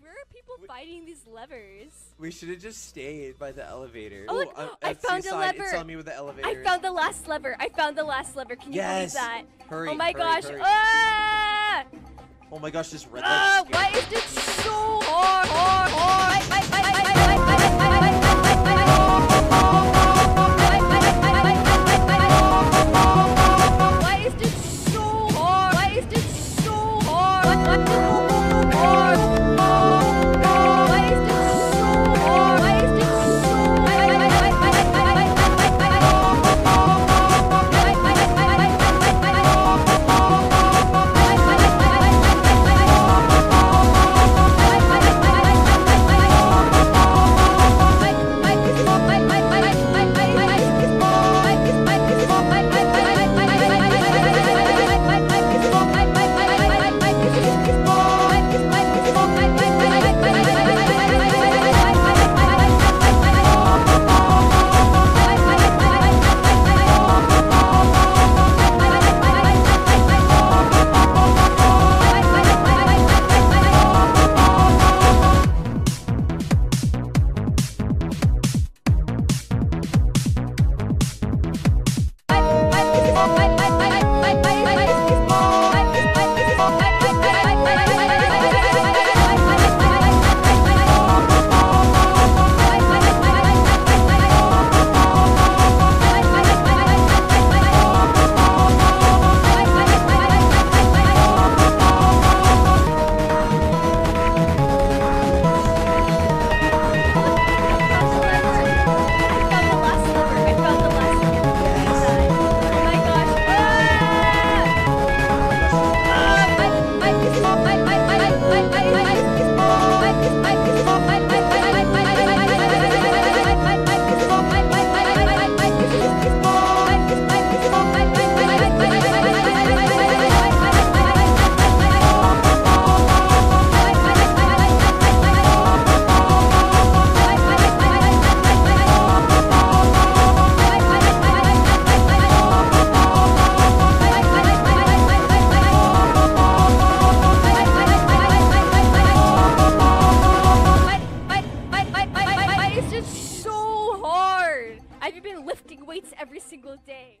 Where are people finding these levers? We should have just stayed by the elevator. Oh, look, I found a lever. It's on me with the elevator. I found the last lever. I found the last lever. Can you yes. believe that? Hurry, oh my hurry, gosh. Hurry. Ah! Oh my gosh, this red light. Uh, why is it so hard? hard, hard. Thank you. bye, my. I've been lifting weights every single day.